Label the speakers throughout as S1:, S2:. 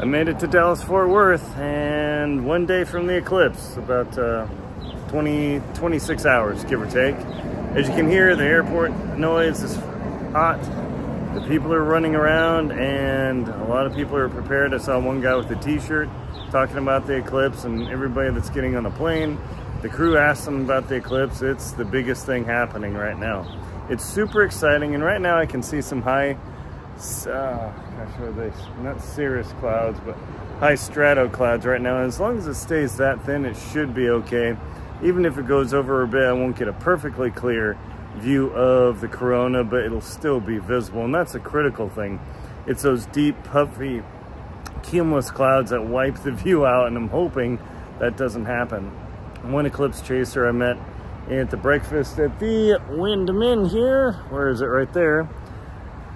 S1: I made it to Dallas Fort Worth and one day from the eclipse, about uh, 20, 26 hours, give or take. As you can hear, the airport noise is hot. The people are running around and a lot of people are prepared. I saw one guy with a t-shirt talking about the eclipse and everybody that's getting on the plane. The crew asked them about the eclipse. It's the biggest thing happening right now. It's super exciting and right now I can see some high, uh, gosh, what are they? Not cirrus clouds, but high strato clouds right now. And as long as it stays that thin, it should be okay. Even if it goes over a bit, I won't get a perfectly clear view of the corona, but it'll still be visible. And that's a critical thing. It's those deep, puffy, cumulus clouds that wipe the view out, and I'm hoping that doesn't happen. One eclipse chaser I met at the breakfast at the Wyndham here, where is it right there,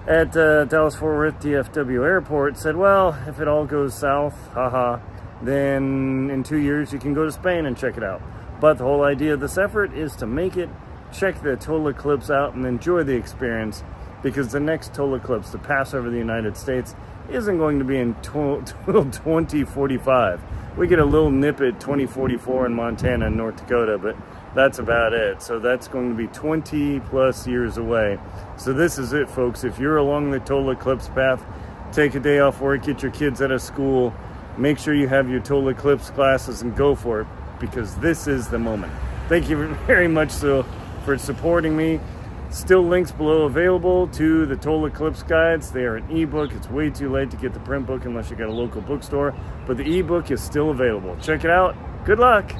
S1: at uh, Dallas Fort Worth DFW Airport said, well, if it all goes south, haha, then in two years you can go to Spain and check it out. But the whole idea of this effort is to make it, check the total eclipse out and enjoy the experience because the next total eclipse to pass over the United States isn't going to be in 2045. We get a little nip at 2044 in Montana and North Dakota, but that's about it. So that's going to be 20 plus years away. So this is it, folks. If you're along the total eclipse path, take a day off work, get your kids out of school, make sure you have your total eclipse classes and go for it because this is the moment. Thank you very much so for supporting me. Still links below available to the Total Eclipse Guides. They are an ebook. It's way too late to get the print book unless you got a local bookstore, but the ebook is still available. Check it out. Good luck.